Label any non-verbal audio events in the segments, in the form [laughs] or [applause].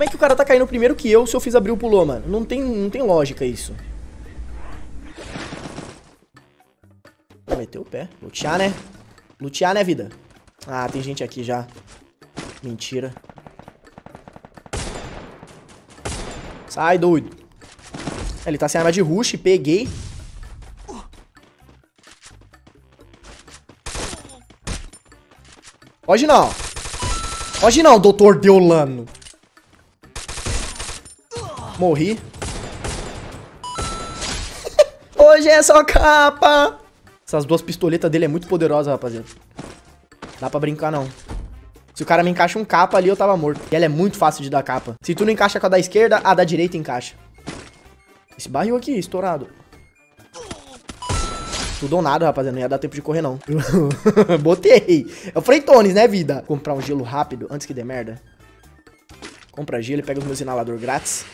Como é que o cara tá caindo primeiro que eu se eu fiz abrir o pulou, mano? Não tem, não tem lógica isso. Vou meter o pé. Lutear, né? Lutear, né, vida? Ah, tem gente aqui já. Mentira. Sai, doido. Ele tá sem arma de rush, peguei. Hoje não. Hoje não, doutor Deolano. Morri. [laughs] Hoje é só capa. Essas duas pistoletas dele é muito poderosa, rapaziada. Dá pra brincar, não. Se o cara me encaixa um capa ali, eu tava morto. E ela é muito fácil de dar capa. Se tu não encaixa com a da esquerda, a da direita encaixa. Esse barril aqui, estourado. Tudo ou nada, rapaziada. Não ia dar tempo de correr, não. [laughs] Botei. É o Freitones, né, vida? Comprar um gelo rápido antes que dê merda. Compra gelo e pega os meus inalador grátis.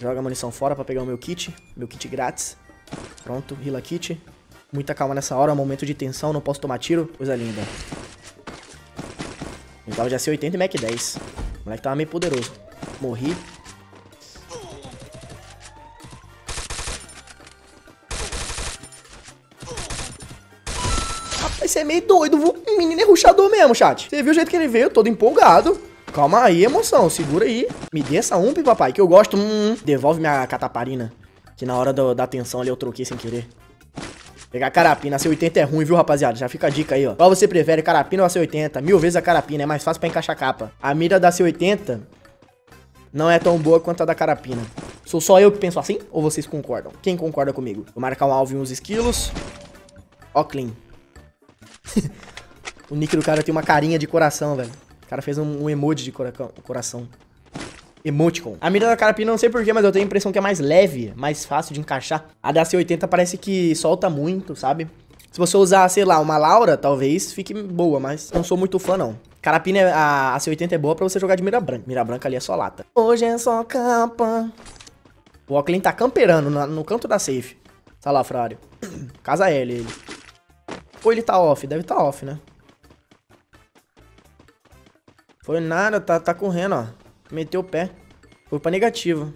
Joga a munição fora pra pegar o meu kit. Meu kit grátis. Pronto, Hila kit. Muita calma nessa hora, momento de tensão, não posso tomar tiro. Coisa linda. Eu tava de AC80 e Mac 10. O moleque tava meio poderoso. Morri. Rapaz, você é meio doido, o menino é ruxador mesmo, chat. Você viu o jeito que ele veio, todo empolgado. Calma aí, emoção, segura aí. Me dê essa ump, papai, que eu gosto. Hum, devolve minha cataparina. Que na hora do, da atenção ali eu troquei sem querer. Pegar carapina, a C80 é ruim, viu, rapaziada? Já fica a dica aí, ó. Qual você prefere, carapina ou a C80? Mil vezes a carapina, é mais fácil pra encaixar capa. A mira da C80 não é tão boa quanto a da carapina. Sou só eu que penso assim? Ou vocês concordam? Quem concorda comigo? Vou marcar um alvo em uns esquilos. Ó, clean. [laughs] o nick do cara tem uma carinha de coração, velho. O cara fez um, um emoji de coração. Emoticon. A mira da carapina não sei porquê, mas eu tenho a impressão que é mais leve, mais fácil de encaixar. A da C80 parece que solta muito, sabe? Se você usar, sei lá, uma Laura, talvez fique boa, mas não sou muito fã, não. Carapina, a, a C80 é boa pra você jogar de mira branca. Mira branca ali é só lata. Hoje é só capa. O Oclean tá camperando no, no canto da safe. Salafrário. [clears throat] Casa L, ele. Ou ele tá off? Deve tá off, né? Foi nada, tá, tá correndo, ó. Meteu o pé. Foi pra negativa.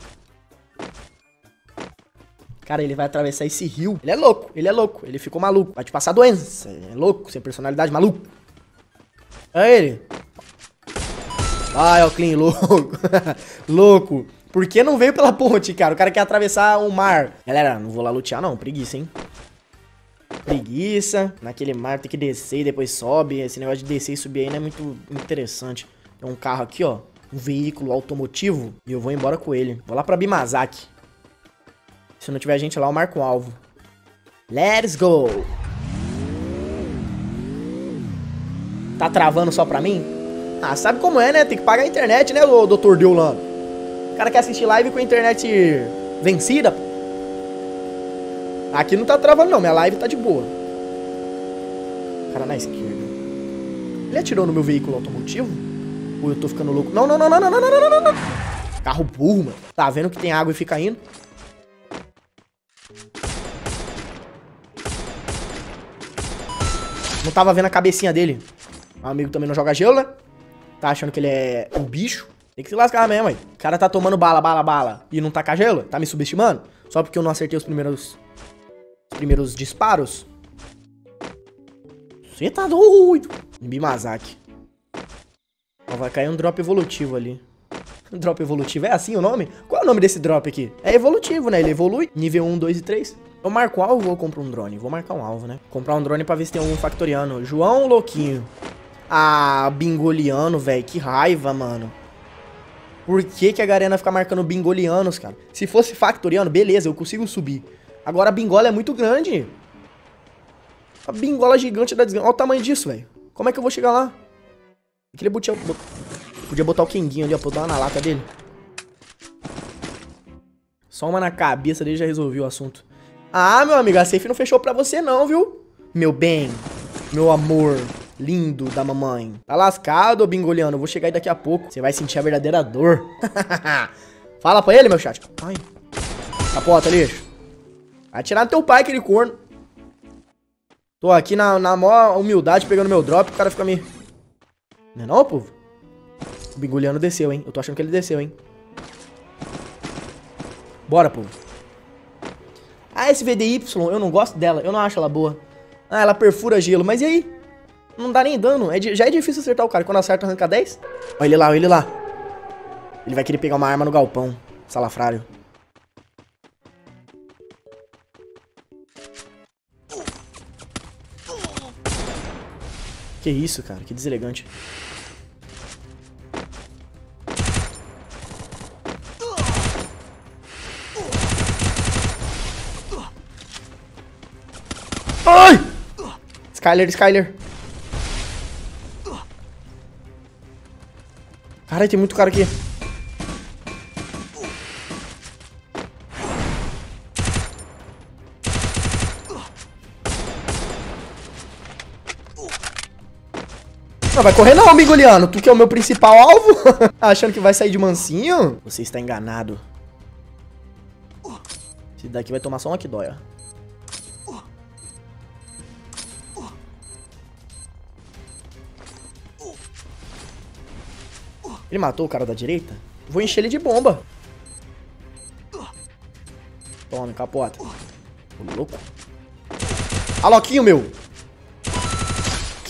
Cara, ele vai atravessar esse rio. Ele é louco, ele é louco. Ele ficou maluco. Vai te passar doença. É louco, sem personalidade, maluco. É ele. Ai, ó, Clean, [laughs] louco. louco. Por que não veio pela ponte, cara? O cara quer atravessar o mar. Galera, não vou lá lutear, não. Preguiça, hein? Preguiça. Naquele mar tem que descer e depois sobe. Esse negócio de descer e subir aí não é muito interessante. Tem um carro aqui, ó um veículo automotivo e eu vou embora com ele. Vou lá pra Bimazaki. Se não tiver gente lá, eu marco um alvo. Let's go! Tá travando só pra mim? Ah, sabe como é, né? Tem que pagar a internet, né, o Dr. Deulano? O cara quer assistir live com a internet vencida, Aqui não tá travando, não. Minha live tá de boa. Cara na esquerda. Ele atirou no meu veículo automotivo? Ou eu tô ficando louco? Não, não, não, não, não, não, não, não, não. Carro burro, mano. Tá vendo que tem água e fica indo? Não tava vendo a cabecinha dele. O amigo também não joga gelo, né? Tá achando que ele é um bicho. Tem que se lascar mesmo, aí. O cara tá tomando bala, bala, bala e não com gelo? Tá me subestimando? Só porque eu não acertei os primeiros... Os primeiros disparos? Você tá doido. Bimazaki. Ó, vai cair um drop evolutivo ali. Drop evolutivo, é assim o nome? Qual é o nome desse drop aqui? É evolutivo, né? Ele evolui. Nível 1, 2 e 3. Eu marco um alvo ou compro um drone? Vou marcar um alvo, né? Comprar um drone pra ver se tem algum factoriano. João Louquinho. Ah, bingoliano, velho. Que raiva, mano. Por que, que a Garena fica marcando bingolianos, cara? Se fosse factoriano, beleza, eu consigo subir. Agora a bingola é muito grande. A bingola gigante da desgraça. Olha o tamanho disso, velho. Como é que eu vou chegar lá? Aquele botinho... Podia botar o Kenguinho ali, ó, pra eu dar uma na lata dele. Só uma na cabeça dele já resolveu o assunto. Ah, meu amigo, a safe não fechou pra você não, viu? Meu bem, meu amor lindo da mamãe. Tá lascado, bingoliano. Eu vou chegar aí daqui a pouco. Você vai sentir a verdadeira dor. [laughs] Fala pra ele, meu chat. Ai. Capota, lixo. Vai tirar teu pai, aquele corno. Tô aqui na, na maior humildade pegando meu drop. O cara fica me... Não é não, povo? O bingoliano desceu, hein? Eu tô achando que ele desceu, hein? Bora, pô. Ah, esse VDY, eu não gosto dela. Eu não acho ela boa. Ah, ela perfura gelo. Mas e aí? Não dá nem dano. É, já é difícil acertar o cara. Quando acerta, arranca 10. Olha ele lá, olha ele lá. Ele vai querer pegar uma arma no galpão. Salafrário. Que isso, cara. Que deselegante. Ai! Skyler, Skyler. Caralho, tem muito cara aqui. Não vai correr não, Bingoliano. Tu que é o meu principal alvo? [laughs] Achando que vai sair de mansinho? Você está enganado. Esse daqui vai tomar só uma que dói, ó. Ele matou o cara da direita? Vou encher ele de bomba. Tome, capota. Ô, louco. Aloquinho, meu.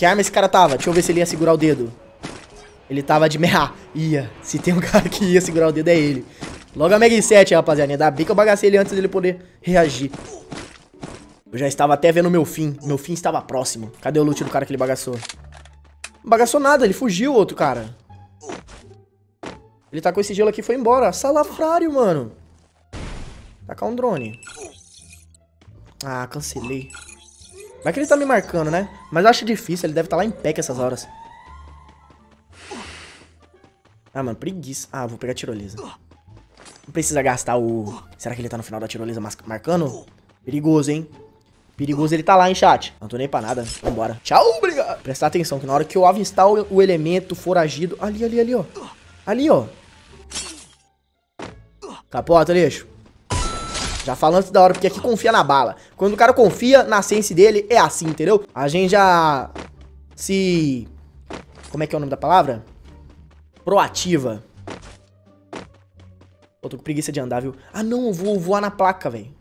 Que arma esse cara tava? Deixa eu ver se ele ia segurar o dedo. Ele tava de meia. [laughs] Ia. Se tem um cara que ia segurar o dedo, é ele. Logo a Meg 7, rapaziada. Ainda bem que eu bagacei ele antes dele poder reagir. Eu já estava até vendo meu fim. Meu fim estava próximo. Cadê o loot do cara que ele bagaçou? Não bagaçou nada, ele fugiu, outro cara. Ele tá com esse gelo aqui e foi embora. Salafrário, mano. Tacar um drone. Ah, cancelei. Vai que ele tá me marcando, né? Mas eu acho difícil, ele deve estar tá lá em pé essas horas. Ah, mano, preguiça. Ah, vou pegar a tirolesa. Não precisa gastar o... Será que ele tá no final da tirolesa marcando? Perigoso, hein? Perigoso ele tá lá, hein, chat? Não tô nem pra nada. Vambora. Tchau, obrigado. Prestar atenção, que na hora que eu avistar o, o elemento foragido... Ali, ali, ali, ó. Ali, ó. Capota, lixo. Já falando antes da hora, porque aqui confia na bala. Quando o cara confia na sense dele, é assim, entendeu? A gente já se... Como é que é o nome da palavra? Proativa. Pô, tô com preguiça de andar, viu? Ah, não, eu vou voar na placa, velho.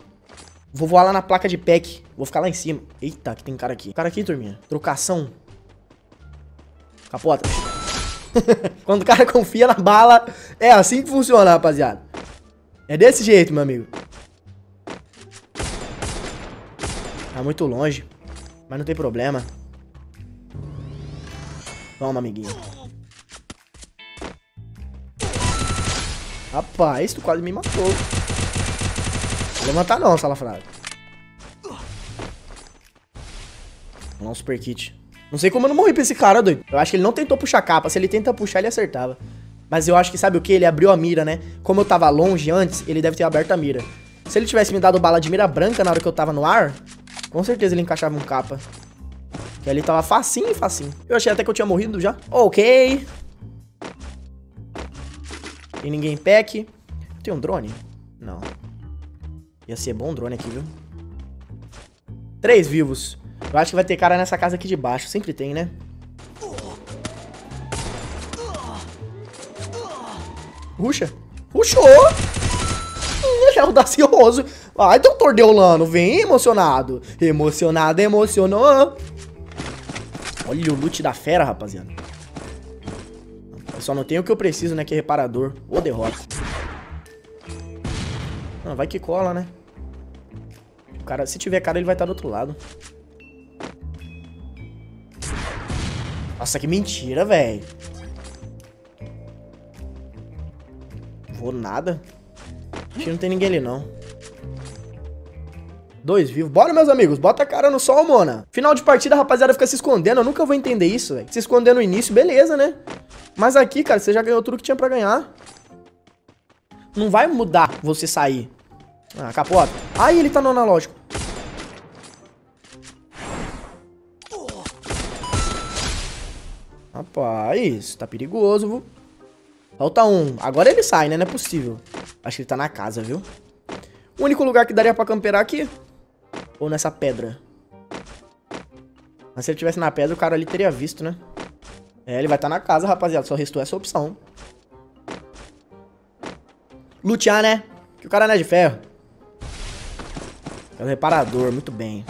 Vou voar lá na placa de pack. Vou ficar lá em cima. Eita, que tem cara aqui. Cara aqui, turminha. Trocação. Capota. [laughs] Quando o cara [laughs] confia na bala, é assim que funciona, rapaziada. É desse jeito, meu amigo. Tá muito longe. Mas não tem problema. Toma, amiguinho. Rapaz, tu quase me matou. Vou levantar não, salafrado. Vou dar um super kit. Não sei como eu não morri pra esse cara, doido. Eu acho que ele não tentou puxar capa. Se ele tenta puxar, ele acertava. Mas eu acho que sabe o que? Ele abriu a mira, né? Como eu tava longe antes, ele deve ter aberto a mira. Se ele tivesse me dado bala de mira branca na hora que eu tava no ar, com certeza ele encaixava um capa. E ali tava facinho, facinho. Eu achei até que eu tinha morrido já. Ok. Tem ninguém pack. Tem um drone? Não. Ia ser bom um drone aqui, viu? Três vivos. Eu acho que vai ter cara nessa casa aqui de baixo. Sempre tem, né? Ruxa. Ruxou! Ele é audacioso. Vai, doutor Deolano, vem emocionado. Emocionado, emocionou. Olha o loot da fera, rapaziada. Eu só não tenho o que eu preciso, né? Que é reparador. Ou derrota. Ah, vai que cola, né? O cara, se tiver cara, ele vai estar do outro lado. Nossa, que mentira, velho. Vou nada. Acho que não tem ninguém ali, não. Dois vivos. Bora, meus amigos. Bota a cara no sol, mona. Final de partida, rapaziada fica se escondendo. Eu nunca vou entender isso, velho. Se esconder no início, beleza, né? Mas aqui, cara, você já ganhou tudo que tinha pra ganhar. Não vai mudar você sair. Ah, capota. Ai, ele tá no analógico. Rapaz, tá perigoso, viu? Falta um. Agora ele sai, né? Não é possível. Acho que ele tá na casa, viu? O único lugar que daria pra camperar aqui. Ou nessa pedra. Mas se ele tivesse na pedra, o cara ali teria visto, né? É, ele vai estar tá na casa, rapaziada. Só restou essa opção. Lutear, né? Que o cara não é de ferro. É o reparador, muito bem.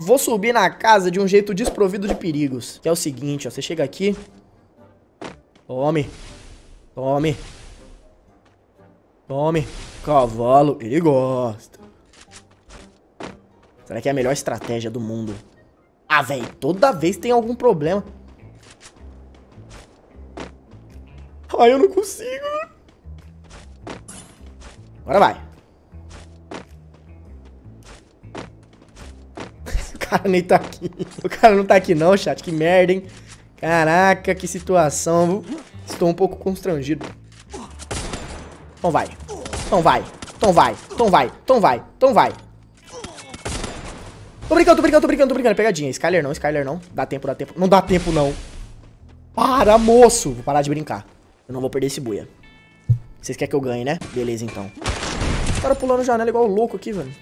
Vou subir na casa de um jeito desprovido de perigos. Que é o seguinte, ó. Você chega aqui. Tome. Tome. Tome. Cavalo. Ele gosta. Será que é a melhor estratégia do mundo? Ah, velho. Toda vez tem algum problema. Ai, eu não consigo. Agora vai. [laughs] O cara nem tá aqui. O cara não tá aqui não, chat. Que merda, hein? Caraca, que situação. Estou um pouco constrangido. Então vai. Então vai. Então vai. Então vai. Então vai. Então vai. Tô brincando, tô brincando, tô brincando, tô brincando. Pegadinha. Skyler não, Skyler não. Dá tempo, dá tempo. Não dá tempo, não. Para, moço. Vou parar de brincar. Eu não vou perder esse buia. Vocês querem que eu ganhe, né? Beleza, então. O cara pulando janela igual louco aqui, velho.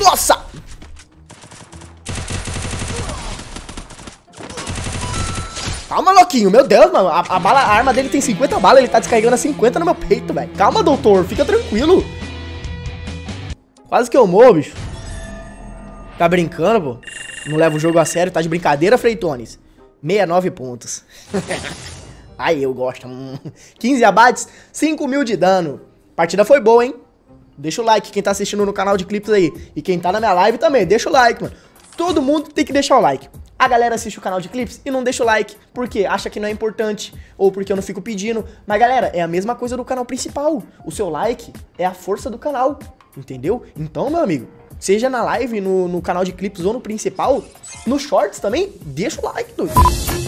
Nossa! Calma, louquinho. Meu Deus, mano. A, a, bala, a arma dele tem 50 balas. Ele tá descarregando a 50 no meu peito, velho. Calma, doutor. Fica tranquilo. Quase que eu morro, bicho. Tá brincando, pô? Não leva o jogo a sério. Tá de brincadeira, Freitones. 69 pontos. [laughs] Aí eu gosto. [laughs] 15 abates, 5 mil de dano. Partida foi boa, hein? Deixa o like quem tá assistindo no canal de clipes aí. E quem tá na minha live também, deixa o like, mano. Todo mundo tem que deixar o like. A galera assiste o canal de clipes e não deixa o like, porque acha que não é importante, ou porque eu não fico pedindo. Mas galera, é a mesma coisa do canal principal. O seu like é a força do canal, entendeu? Então, meu amigo, seja na live, no, no canal de clipes ou no principal, no shorts também, deixa o like, doido.